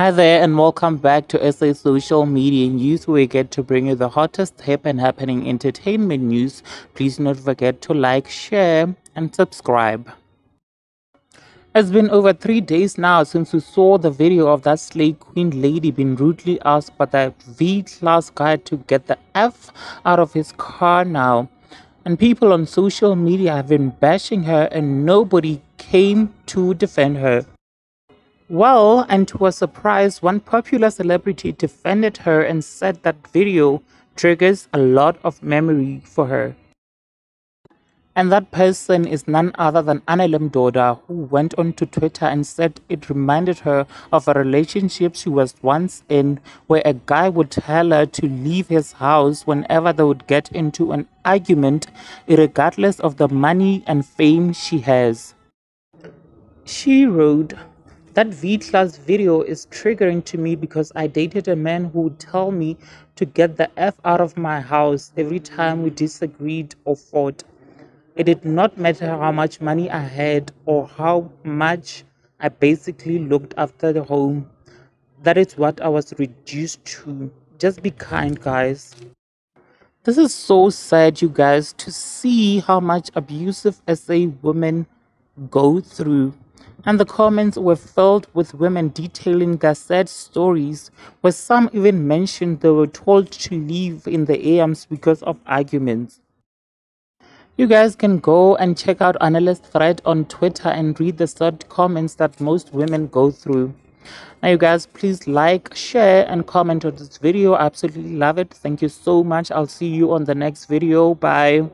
Hi there, and welcome back to SA Social Media News, where we get to bring you the hottest, hip, and happening entertainment news. Please do not forget to like, share, and subscribe. It's been over three days now since we saw the video of that slay queen lady being rudely asked by that V-class guy to get the F out of his car now. And people on social media have been bashing her and nobody came to defend her. Well, and to her surprise, one popular celebrity defended her and said that video triggers a lot of memory for her. And that person is none other than Anele Mdoda, who went on to Twitter and said it reminded her of a relationship she was once in, where a guy would tell her to leave his house whenever they would get into an argument, regardless of the money and fame she has. She wrote, that V class video is triggering to me because I dated a man who would tell me to get the F out of my house every time we disagreed or fought. It did not matter how much money I had or how much I basically looked after the home. That is what I was reduced to. Just be kind, guys. This is so sad, you guys, to see how much abusive SA women go through and the comments were filled with women detailing their sad stories, where some even mentioned they were told to leave in the AMs because of arguments. You guys can go and check out Anele's Thread on Twitter and read the sad comments that most women go through. Now, you guys, please like, share, and comment on this video. I absolutely love it. Thank you so much. I'll see you on the next video. Bye.